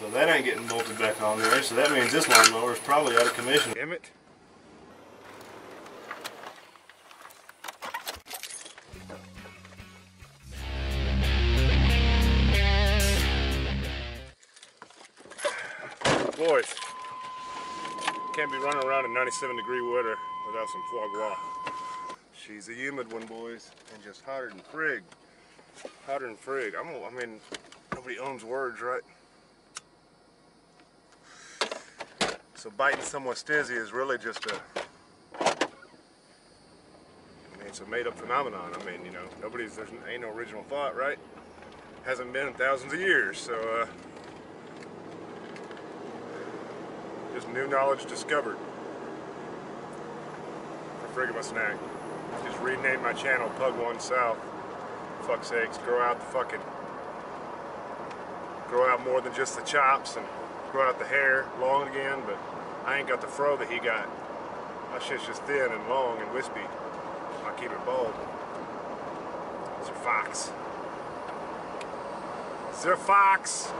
So that ain't getting bolted back on there. So that means this lawnmower is probably out of commission. Damn it. Boys, can't be running around in 97 degree weather without some foie gras. She's a humid one, boys, and just hotter than frig. Hotter than frig. I'm, I mean, nobody owns words, right? So biting someone stizzy is really just a, I mean, it's a made-up phenomenon. I mean, you know, nobody's, there's ain't no original thought, right? Hasn't been in thousands of years, so, uh, just new knowledge discovered. For frig of a snack. Just rename my channel Pug One South. Fuck sakes, grow out the fucking, grow out more than just the chops and grow out the hair long again, but I ain't got the fro that he got. My shit's just thin and long and wispy. I'll keep it bald. A fox. A fox.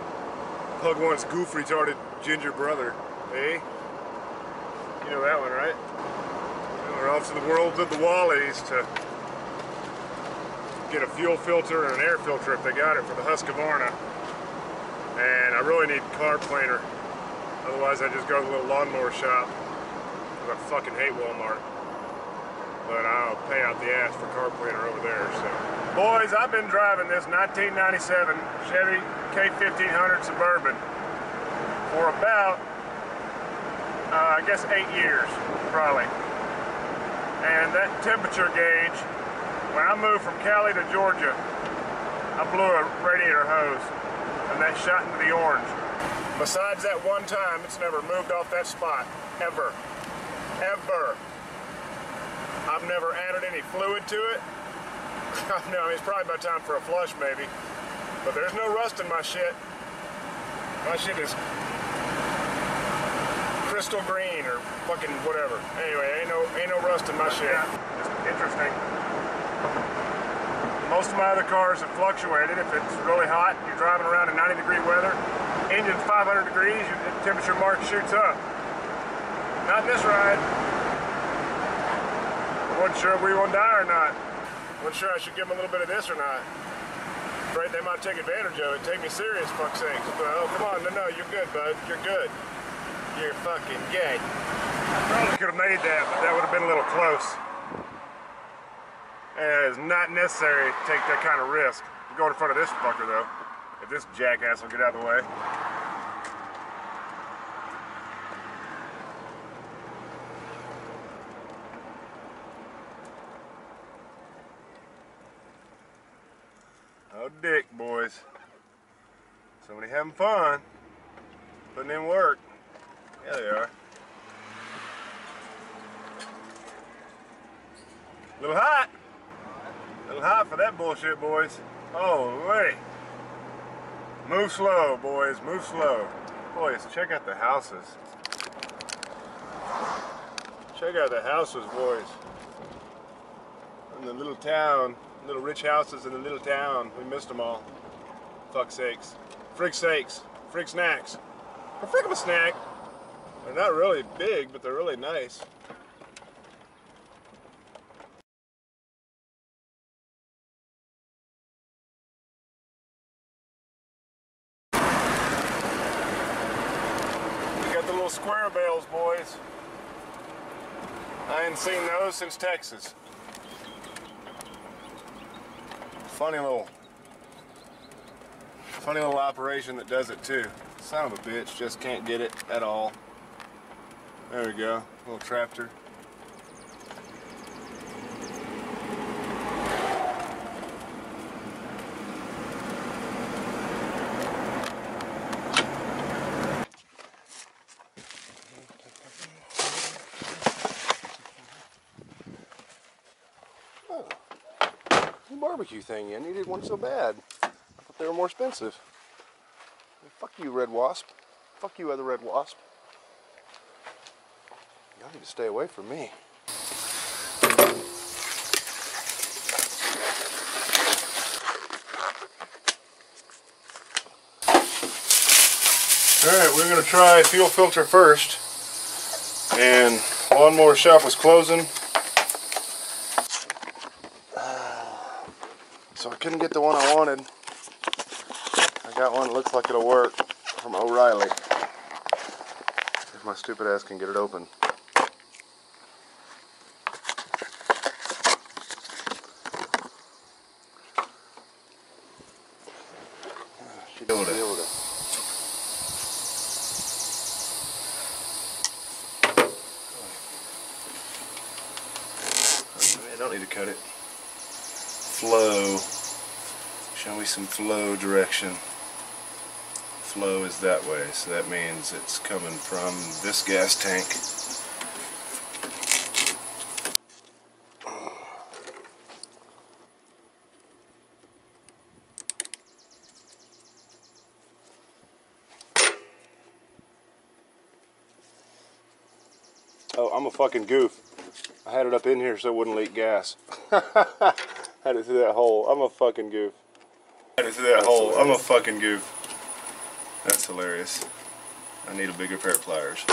Pug One's goof retarded ginger brother. Hey? You know that one, right? We're off to the world of the Wallies to get a fuel filter and an air filter if they got it for the Husqvarna. And I really need carb cleaner. Otherwise I just go to the little lawnmower shop. Because I fucking hate Walmart. But I'll pay out the ass for carb cleaner over there. So, Boys, I've been driving this 1997 Chevy K1500 Suburban for about, uh, I guess eight years, probably. And that temperature gauge, when I moved from Cali to Georgia, I blew a radiator hose and that shot into the orange. Besides that one time, it's never moved off that spot, ever, ever. I've never added any fluid to it. no, it's probably about time for a flush maybe, but there's no rust in my shit. My shit is crystal green or fucking whatever. Anyway, ain't no ain't no rust in my shit. Just interesting. Most of my other cars have fluctuated. If it's really hot, you're driving around in 90 degree weather, engine 500 degrees, your temperature mark shoots up. Not this ride. I wasn't sure if we were gonna die or not. Wasn't sure I should give them a little bit of this or not. Afraid they might take advantage of it, take me serious, fuck sakes. But, oh, come on, no, no, you're good, bud. You're good. You're fucking good. Probably could have made that, but that would have been a little close. It is not necessary to take that kind of risk. We'll go in front of this fucker though. If this jackass will get out of the way. Oh dick, boys. Somebody having fun. Putting in work. Yeah, they are. A little hot. A little hot for that bullshit, boys. Wait. Move slow, boys. Move slow. Boys, check out the houses. Check out the houses, boys. In the little town. Little rich houses in the little town. We missed them all. Fuck sakes. Frig sakes. Frig snacks. A frig of a snack. They're not really big, but they're really nice. We got the little square bales, boys. I ain't seen those since Texas. Funny little, funny little operation that does it too. Son of a bitch, just can't get it at all. There we go, little tractor. The barbecue thing, I needed one so bad. I thought they were more expensive. Fuck you, Red Wasp. Fuck you, other Red Wasp. Y'all need to stay away from me. Alright, we're going to try fuel filter first. And lawnmower shop was closing. So I couldn't get the one I wanted. I got one that looks like it'll work from O'Reilly. If my stupid ass can get it open. She Killed it. killed. I don't need to cut it. Flow. Show me some flow direction. Flow is that way, so that means it's coming from this gas tank. Oh, I'm a fucking goof. I had it up in here so it wouldn't leak gas. had it through that hole. I'm a fucking goof. Through that That's hole. I'm a fucking goof. That's hilarious. I need a bigger pair of pliers.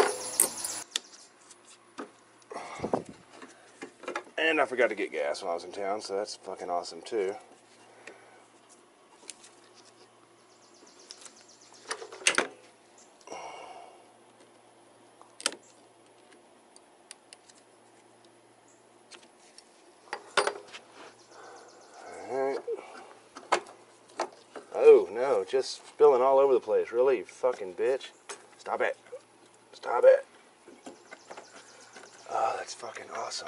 And I forgot to get gas when I was in town, so that's fucking awesome too. Alright. Oh no, just spilling all over the place. Really, fucking bitch. Stop it. Stop it. Oh, that's fucking awesome.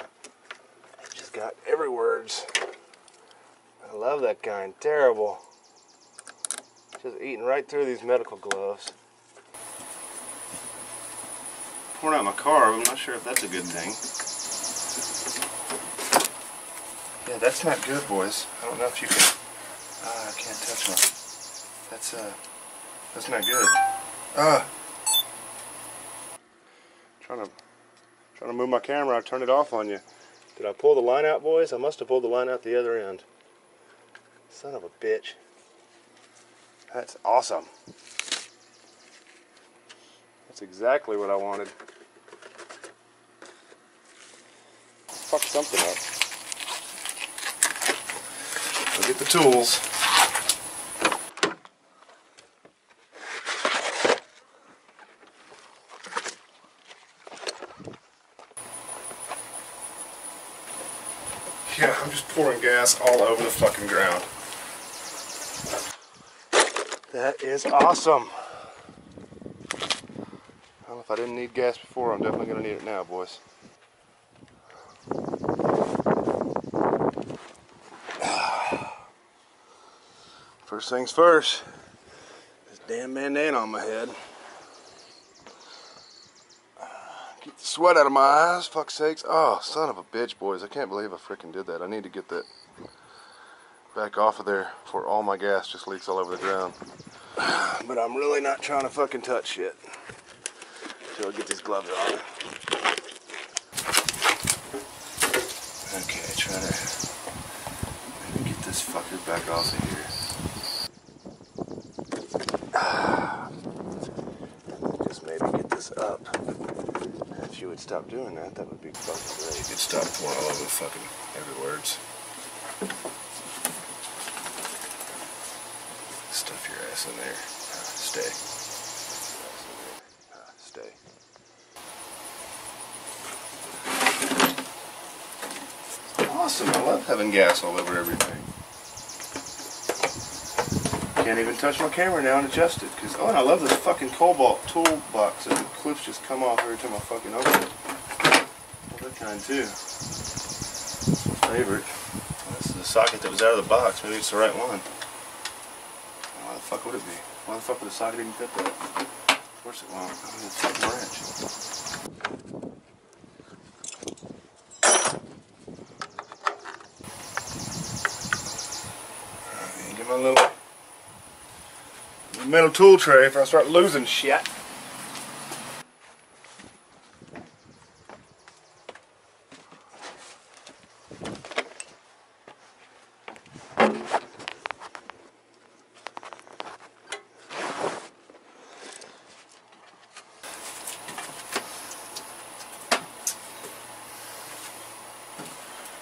Just got every words. I love that kind. Terrible. Just eating right through these medical gloves. Pouring out my car, I'm not sure if that's a good thing. Yeah, that's not good, boys. I don't know if you can. Ah, I can't touch my. That's uh, that's not good. Ah. Trying to, trying to move my camera. I turned it off on you. Did I pull the line out, boys? I must have pulled the line out the other end. Son of a bitch. That's awesome. That's exactly what I wanted. Fuck something up. Go get the tools. Yeah, I'm just pouring gas all over the fucking ground. That is awesome. Well, if I didn't need gas before, I'm definitely gonna need it now, boys. First things first, this damn bandana on my head. Keep the sweat out of my eyes, Fuck sakes. Oh, son of a bitch, boys. I can't believe I freaking did that. I need to get that back off of there before all my gas just leaks all over the ground. But I'm really not trying to fucking touch shit until I get these gloves on. Okay, try to get this fucker back off of here. Just maybe get this up. You would stop doing that, that would be fucking great. You'd stop pouring all over fucking every words. Stuff your ass in there. Uh, stay. Uh, stay. Awesome. I love having gas all over everything. Can't even touch my camera now and adjust it. Cause, oh, and I love this fucking Kobalt toolbox the clips just come off every time I fucking open it. Love that kind too. My favorite. This is the socket that was out of the box. Maybe it's the right one. Why the fuck would it be? Why the fuck would the socket even fit that? Of course it won't. I mean, it's a fucking metal tool tray if I start losing shit.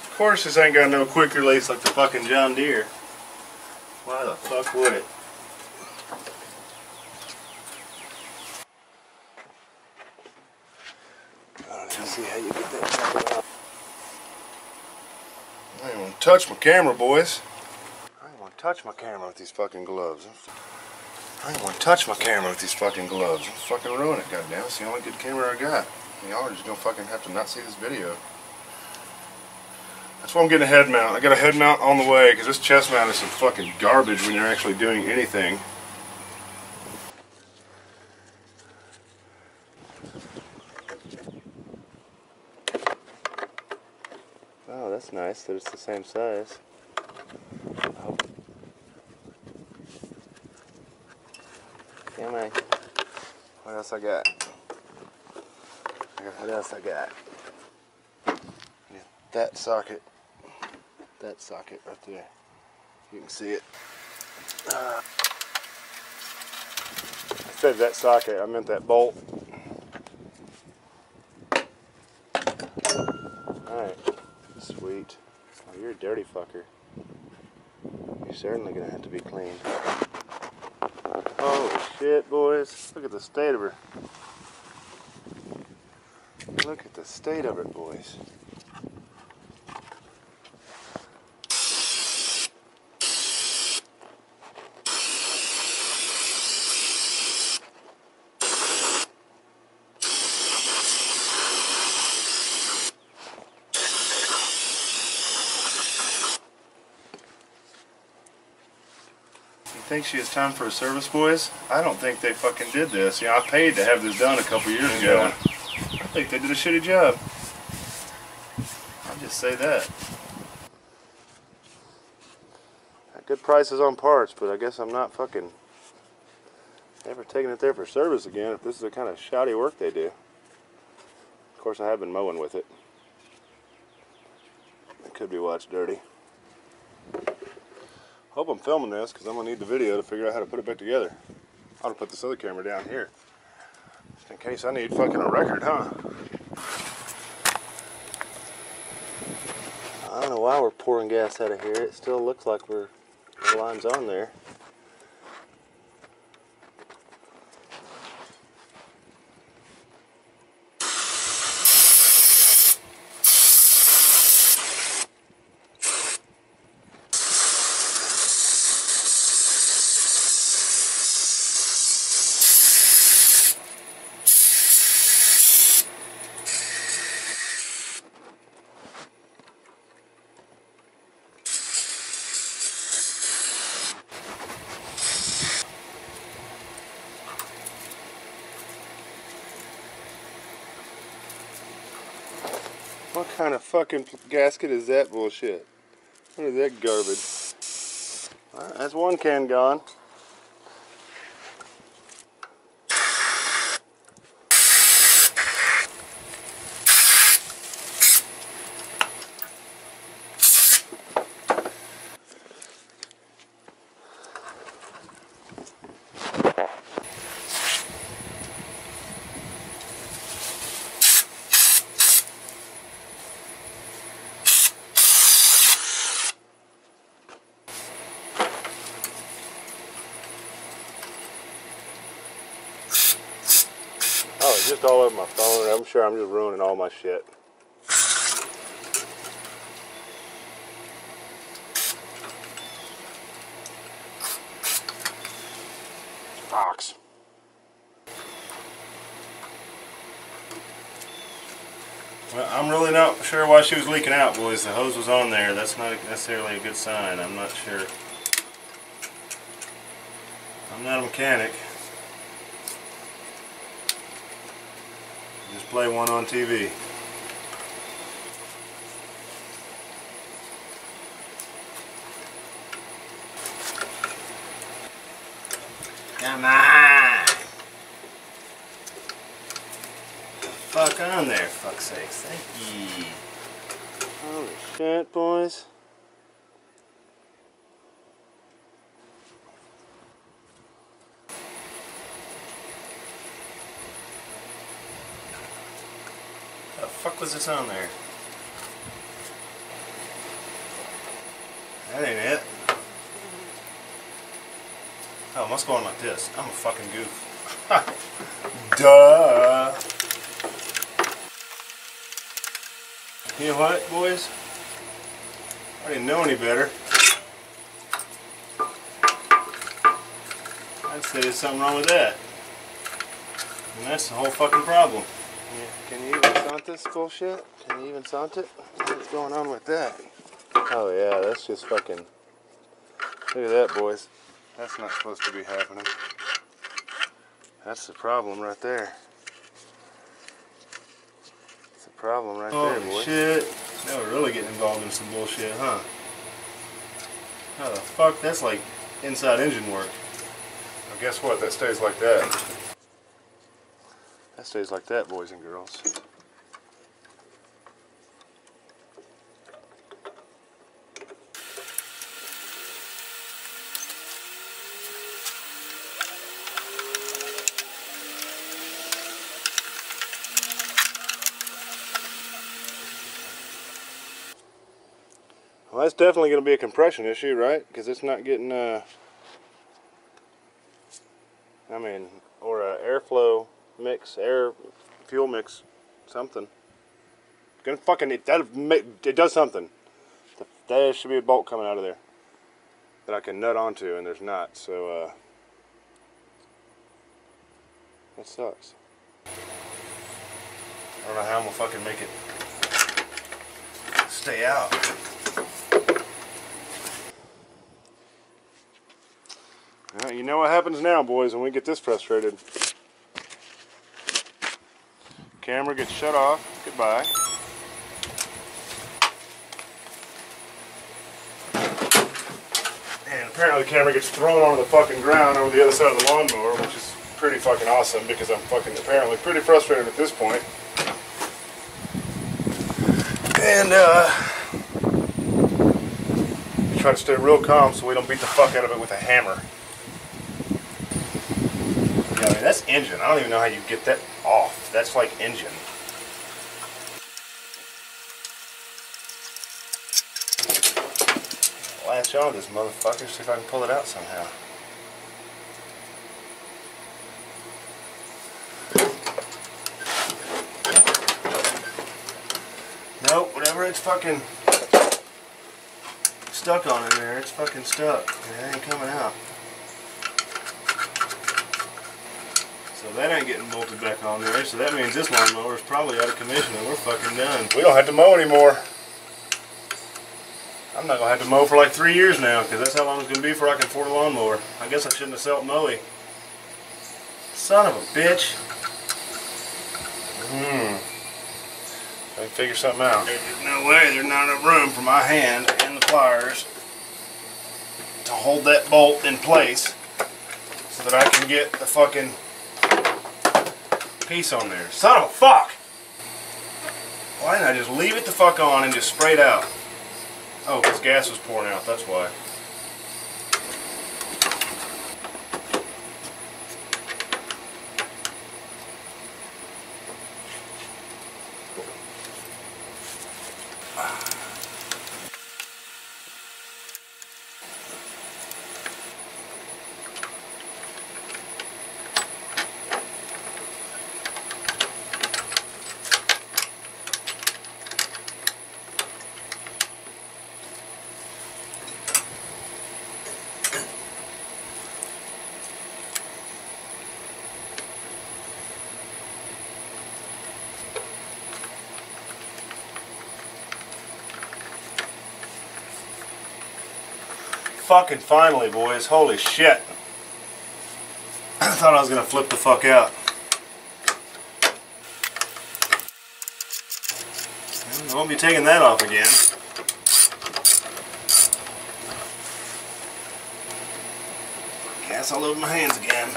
Of course this ain't got no quick release like the fucking John Deere. Why the fuck would it? See how you get that out. I ain't want to touch my camera, boys. I ain't want to touch my camera with these fucking gloves. I ain't want to touch my camera with these fucking gloves. I'm fucking ruin it, goddamn. It's the only good camera I got. Y'all are just gonna fucking have to not see this video. That's why I'm getting a head mount. I got a head mount on the way because this chest mount is some fucking garbage when you're actually doing anything. That's nice that it's the same size. Come on. What else I got? What else I got? That socket. That socket right there. You can see it. Uh, I said that socket, I meant that bolt. Alright. Sweet. Oh, you're a dirty fucker. You're certainly gonna have to be cleaned. Holy shit, boys. Look at the state of her. Look at the state of it, boys. Think she has time for a service, boys? I don't think they fucking did this. You know, I paid to have this done a couple years ago. I think they did a shitty job. I'll just say that. Got good prices on parts, but I guess I'm not fucking ever taking it there for service again if this is the kind of shoddy work they do. Of course, I have been mowing with it. It could be watched dirty. Hope I'm filming this because I'm gonna need the video to figure out how to put it back together. I'll put this other camera down here. Just in case I need fucking a record, huh? I don't know why we're pouring gas out of here. It still looks like we're the line's on there. Kind of fucking gasket is that bullshit? What is that garbage? Alright, that's one can gone. Oh, it's all over my phone. I'm sure I'm just ruining all my shit. Fox. Well, I'm really not sure why she was leaking out, boys. The hose was on there. That's not necessarily a good sign. I'm not sure. I'm not a mechanic. Play one on TV. Come on! Fuck on there, fuck's sakes. Thank you. Holy shit, boys. Fuck was this on there? That ain't it. Oh, it must go on like this. I'm a fucking goof. Duh. You know what, boys? I didn't know any better. I'd say there's something wrong with that. And that's the whole fucking problem. Can you even stunt this bullshit? Can you even stunt it? What's going on with that? Oh yeah, that's just fucking. Look at that, boys. That's not supposed to be happening. That's the problem right there. It's a problem right there, Holy shit. Now we're really getting involved in some bullshit, huh? How the fuck? That's like inside engine work. Well, guess what? That stays like that. Stays like that, boys and girls. Well, that's definitely going to be a compression issue, right? Because it's not getting, uh, I mean, or a airflow mix, air fuel mix, something. Gonna fucking it. That it does something. There should be a bolt coming out of there that I can nut onto, and there's not. So uh, that sucks. I don't know how I'm gonna fucking make it stay out. Well, you know what happens now, boys, when we get this frustrated. Camera gets shut off. Goodbye. And apparently the camera gets thrown onto the fucking ground over the other side of the lawnmower, which is pretty fucking awesome because I'm fucking apparently pretty frustrated at this point. And uh try to stay real calm so we don't beat the fuck out of it with a hammer. Yeah, I mean that's engine. I don't even know how you get that off. That's like engine. Latch on this motherfucker, see if I can pull it out somehow. Nope, whatever it's fucking stuck on in there, it's fucking stuck. It ain't coming out. So that ain't getting bolted back on there. So that means this lawnmower is probably out of commission and we're fucking done. We don't have to mow anymore. I'm not gonna have to mow for like three years now because that's how long it's gonna be before I can afford a lawnmower. I guess I shouldn't have sold Moe. Son of a bitch. Hmm. I can figure something out. There's no way there's not enough room for my hand and the pliers to hold that bolt in place so that I can get the fucking piece on there. Son of a fuck! Why didn't I just leave it the fuck on and just spray it out? Oh, because gas was pouring out, that's why. Fucking finally, boys. Holy shit. I thought I was gonna flip the fuck out. I won't be taking that off again. Gas all over my hands again.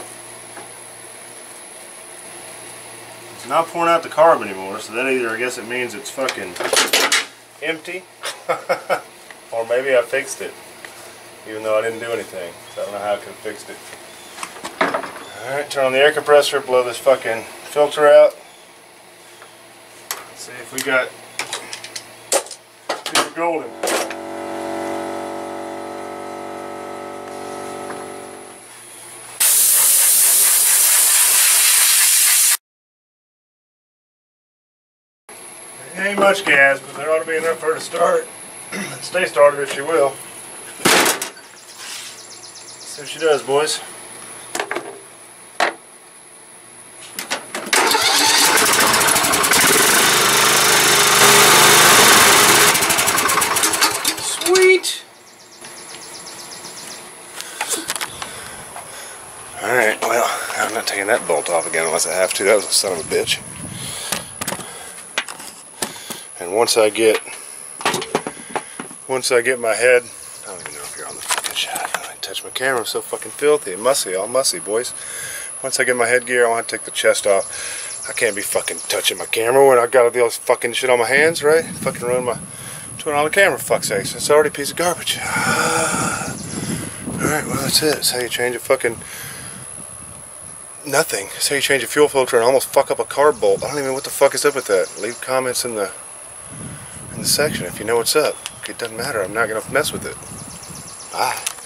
It's not pouring out the carb anymore, so that either I guess it means it's fucking empty, or maybe I fixed it, even though I didn't do anything. So I don't know how I could have fixed it. Alright, turn on the air compressor, blow this fucking filter out. Let's see if we got super golden. There ain't much gas, but there ought to be enough for her to start. Stay started if she will. See what she does, boys. Sweet. Alright, well, I'm not taking that bolt off again unless I have to. That was a son of a bitch. And once I get, once I get my head, I don't even know if you're on the fucking shot. I my camera, I'm so fucking filthy and mussy, all mussy, boys. Once I get my headgear, I want to take the chest off. I can't be fucking touching my camera when I got all this fucking shit on my hands, right? Fucking ruin my, turn on the camera, fuck's sakes. It's already a piece of garbage. Alright, well that's it. That's how you change a fucking nothing. That's how you change a fuel filter and almost fuck up a carb bolt. I don't even know what the fuck is up with that. Leave comments in the in the section if you know what's up. It doesn't matter. I'm not gonna mess with it. Bye.